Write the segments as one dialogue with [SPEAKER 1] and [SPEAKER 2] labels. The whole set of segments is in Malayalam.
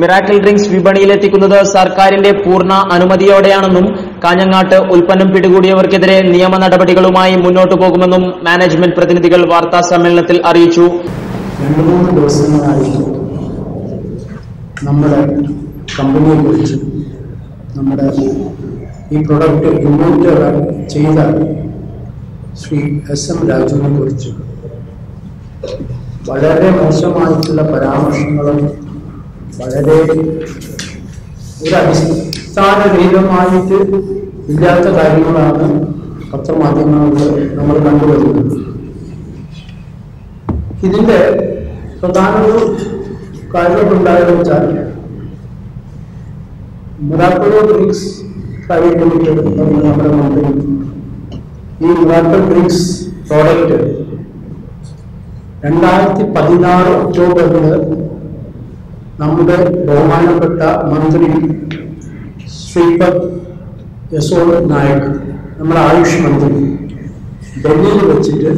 [SPEAKER 1] മിറാക്കിൾ ഡ്രിങ്ക്സ് വിപണിയിലെത്തിക്കുന്നത് സർക്കാരിന്റെ പൂർണ അനുമതിയോടെയാണെന്നും കാഞ്ഞങ്ങാട്ട് ഉൽപ്പന്നം പിടികൂടിയവർക്കെതിരെ നിയമ നടപടികളുമായി മുന്നോട്ടു പോകുമെന്നും മാനേജ്മെന്റ് പ്രതിനിധികൾ വാർത്താ സമ്മേളനത്തിൽ അറിയിച്ചു.
[SPEAKER 2] നമ്മുടെ കമ്പനിയെ കുറിച്ച് നമ്മുടെ ഈ പ്രൊഡക്റ്റ് ഇമ്പോർട്ട് ചെയ്ത ശ്രീ എസ് എം രാജുവിനെ കുറിച്ച് വളരെ മോശമായിട്ടുള്ള പരാമർശങ്ങളും വളരെ ഒരു അടിസ്ഥാനരഹിതമായിട്ട് ഇല്ലാത്ത കാര്യങ്ങളാണ് പത്രമാധ്യമങ്ങളിൽ നമ്മൾ കണ്ടുവരുന്നത്. ഇതിന്റെ പ്രധാന ഒരു കാര്യം ഉണ്ടായെന്ന് വെച്ചാൽ മുറാക്കോ ഡ്രിങ്ക്സ് പ്രൈവറ്റ് നമ്മുടെ കമ്പനി ഈ മുറാക്കോ ബ്രിക്സ് പ്രോഡക്റ്റ് രണ്ടായിരത്തി പതിനാറ് ഒക്ടോബറിൽ നമ്മുടെ ബഹുമാനപ്പെട്ട മന്ത്രി ശ്രീപദ് യശോ നായക് നമ്മുടെ ആയുഷ് മന്ത്രി ഡൽഹിയിൽ വെച്ചിട്ട്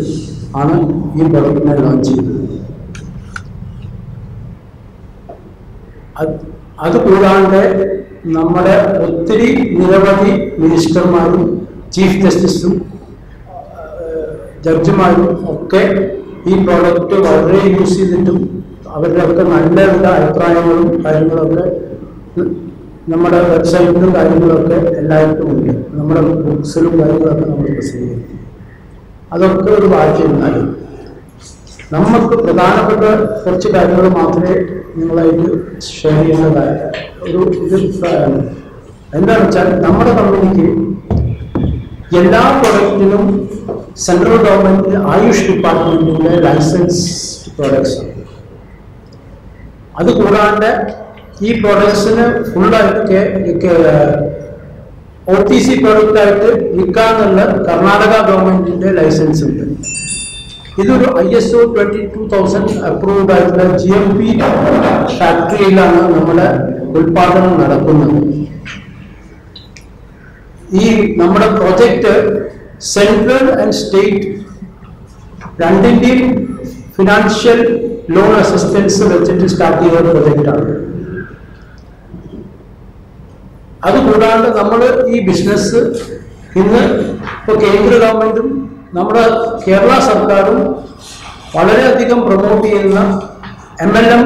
[SPEAKER 2] ആണ് ഈ പ്രൊഡക്റ്റിനെ ലോഞ്ച് ചെയ്തത്. അത് അത് കൂടാണ്ട് നമ്മുടെ ഒത്തിരി നിരവധി മിനിസ്റ്റർമാരും ചീഫ് ജസ്റ്റിസും ജഡ്ജിമാരും ഒക്കെ ഈ പ്രോഡക്റ്റ് വളരെ യൂസ് ചെയ്തിട്ടും അവരുടെ ഒക്കെ നല്ല അഭിപ്രായങ്ങളും കാര്യങ്ങളൊക്കെ നമ്മുടെ വെബ്സൈറ്റിലും കാര്യങ്ങളൊക്കെ എല്ലായിടത്തും ഉണ്ട്. നമ്മുടെ ബുക്സിലും കാര്യങ്ങളൊക്കെ നമ്മൾ പ്രസിദ്ധീകരിക്കും. അതൊക്കെ ഒരു ബാക്കിയുണ്ടായി നമുക്ക് പ്രധാനപ്പെട്ട കുറച്ച് കാര്യങ്ങൾ മാത്രമേ നിങ്ങളായിട്ട് ഷെയർ ചെയ്യുന്നതായ ഒരു ഇത് അഭിപ്രായമാണ്. എന്താണെന്ന് വെച്ചാൽ നമ്മുടെ കമ്പനിക്ക് എല്ലാ പ്രൊഡക്റ്റിനും സെൻട്രൽ ഗവൺമെന്റ് ആയുഷ് ഡിപ്പാർട്ട്മെന്റിന്റെ ലൈസൻസ് പ്രൊഡക്ട്സ് അത് കൂടാണ്ട് ഈ പ്രൊഡക്ട്സിന് ഫുള്ളായിട്ട് ഒ ടി സി പ്രോഡക്റ്റ് ആയിട്ട് വിൽക്കാന്നുള്ള കർണാടക ഗവൺമെന്റിന്റെ ലൈസൻസ് ഉണ്ട്. ഇതൊരു I S O twenty two thousand approved ആയിട്ടുള്ള ജി എം പി ഫാക്ടറിയിലാണ് നമ്മുടെ ഉൽപാദനം നടക്കുന്നത്. ഈ നമ്മുടെ പ്രൊജക്ട് സെൻട്രൽ ആൻഡ് സ്റ്റേറ്റ് രണ്ടിന്റെയും ഫിനാൻഷ്യൽ ലോൺ അസിസ്റ്റൻസ് വെച്ചിട്ട് സ്റ്റാർട്ട് ചെയ്ത പ്രൊജക്റ്റാണ് അതുകൂടാണ്ട് നമ്മൾ ഈ ബിസിനസ് ഇന്ന് ഇപ്പോൾ കേന്ദ്ര ഗവൺമെന്റും നമ്മുടെ കേരള സർക്കാരും വളരെയധികം പ്രൊമോട്ട് ചെയ്യുന്ന എം എൽ എം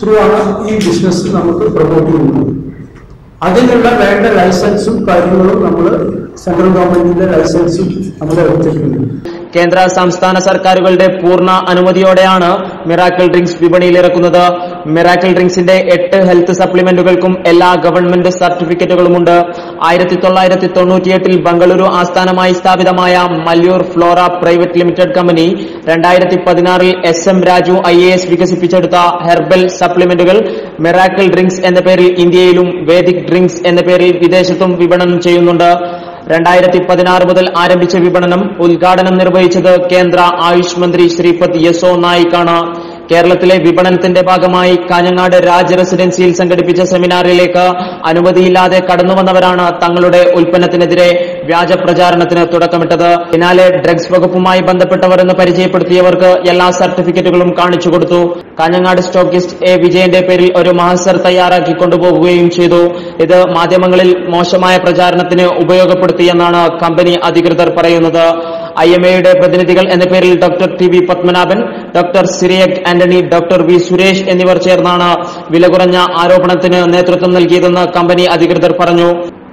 [SPEAKER 2] ത്രൂ ആണ് ഈ ബിസിനസ് നമുക്ക് പ്രൊമോട്ട് ചെയ്യുന്നത്. അതിനുള്ള വേണ്ട ലൈസൻസും കാര്യങ്ങളും നമ്മൾ സെൻട്രൽ ഗവൺമെന്റിന്റെ ലൈസൻസും നമ്മൾ എടുത്തിട്ടുണ്ട്.
[SPEAKER 1] കേന്ദ്ര സംസ്ഥാന സർക്കാരുകളുടെ പൂർണ അനുമതിയോടെയാണ് മിറാക്കിൾ ഡ്രിങ്ക്സ് വിപണിയിൽ വിപണിയിലിറക്കുന്നത്. മിറാക്കിൾ ഡ്രിങ്ക്സിന്റെ എട്ട് ഹെൽത്ത് സപ്ലിമെന്റുകൾക്കും എല്ലാ ഗവൺമെന്റ് സർട്ടിഫിക്കറ്റുകളുമുണ്ട്. ആയിരത്തി തൊള്ളായിരത്തി തൊണ്ണൂറ്റിയെട്ടിൽ ബംഗളൂരു ആസ്ഥാനമായി സ്ഥാപിതമായ Malyur flora private limited company രണ്ടായിരത്തി പതിനാറിൽ S M Raju I A S വികസിപ്പിച്ചെടുത്ത ഹെർബൽ സപ്ലിമെന്റുകൾ മിറാക്കിൾ ഡ്രിങ്ക്സ് എന്ന പേരിൽ ഇന്ത്യയിലും വേദിക് ഡ്രിങ്ക്സ് എന്ന പേരിൽ വിദേശത്തും വിപണനം ചെയ്യുന്നുണ്ട്. രണ്ടായിരത്തി പതിനാറ് മുതൽ ആരംഭിച്ച വിപണനം ഉദ്ഘാടനം നിർവഹിച്ചത് കേന്ദ്ര ആയുഷ് മന്ത്രി ശ്രീപദ് യെസോ നായിക്കാണ്. കേരളത്തിലെ വിപണനത്തിന്റെ ഭാഗമായി കാഞ്ഞങ്ങാട് രാജ റെസിഡൻസിയിൽ സംഘടിപ്പിച്ച സെമിനാറിലേക്ക് അനുമതിയില്ലാതെ കടന്നുവന്നവരാണ് തങ്ങളുടെ ഉൽപ്പന്നത്തിനെതിരെ വ്യാജ പ്രചാരണത്തിന് തുടക്കമിട്ടത്. പിന്നാലെ ഡ്രഗ്സ് വകുപ്പുമായി ബന്ധപ്പെട്ടവർ എന്ന് പരിചയപ്പെടുത്തിയവർക്ക് എല്ലാ സർട്ടിഫിക്കറ്റുകളും കാണിച്ചു കൊടുത്തു. കാഞ്ഞങ്ങാട് സ്റ്റോക്കിസ്റ്റ് എ വിജയന്റെ പേരിൽ ഒരു മഹസർ തയ്യാറാക്കി കൊണ്ടുപോകുകയും ചെയ്തു. ഇത് മാധ്യമങ്ങളിൽ മോശമായ പ്രചാരണത്തിന് ഉപയോഗപ്പെടുത്തിയെന്നാണ് കമ്പനി അധികൃതർ പറയുന്നത്. ഐ എം എയുടെ പ്രതിനിധികൾ എന്ന പേരിൽ doctor T V Padmanabhan doctor Cyriac Antony doctor V Suresh എന്നിവർ ചേർന്നാണ് വില കുറഞ്ഞ ആരോപണത്തിന് നേതൃത്വം നൽകിയതെന്ന് കമ്പനി അധികൃതർ പറഞ്ഞു.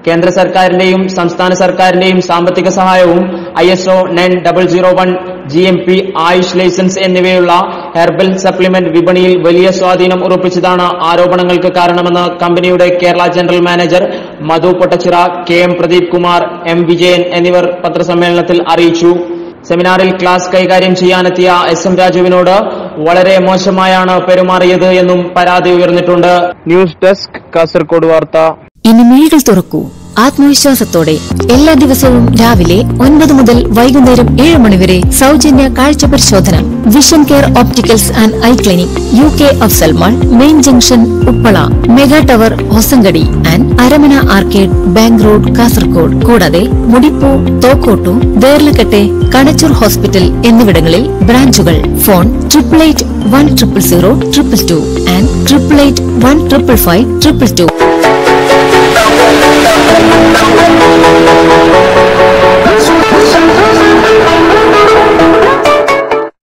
[SPEAKER 1] കേന്ദ്ര സർക്കാരിന്റെയും സംസ്ഥാന സർക്കാരിന്റെയും സാമ്പത്തിക സഹായവും I S O nine double zero one G M P Ayush licence എന്നിവയുള്ള ഹെർബൽ സപ്ലിമെന്റ് വിപണിയിൽ വലിയ സ്വാധീനം ഉറപ്പിച്ചതാണ് ആരോപണങ്ങൾക്ക് കാരണമെന്ന് കമ്പനിയുടെ Kerala general manager Madhu Pottachira K M Pradeep Kumar M Vijayan എന്നിവർ പത്രസമ്മേളനത്തിൽ അറിയിച്ചു. സെമിനാറിൽ ക്ലാസ് കൈകാര്യം ചെയ്യാനെത്തിയ എസ് എം രാജുവിനോട് വളരെ മോശമായാണ് പെരുമാറിയത് എന്നും പരാതി ഉയർന്നിട്ടുണ്ട്. ന്യൂസ് ഡെസ്ക് കാസർകോട് വാർത്ത.
[SPEAKER 3] ഇനി മിഴികൾ തുറക്കൂ. ആത്മവിശ്വാസത്തോടെ എല്ലാ ദിവസവും രാവിലെ ഒൻപത് മുതൽ വൈകുന്നേരം ഏഴ് മണിവരെ സൗജന്യ കാഴ്ച പരിശോധന. Vision care opticals and eye clinic U K Afsal mall main junction Uppala mega tower Hosangadi and Aramana arcade bank road Kasaragod കൂടാതെ മുടിപ്പൂ തോക്കോട്ടു ദേർലക്കട്ടെ കണച്ചൂർ ഹോസ്പിറ്റൽ എന്നിവിടങ്ങളിൽ ബ്രാഞ്ചുകൾ. Phone triple eight one triple zero triple two and triple eight one triple five triple two Thank you.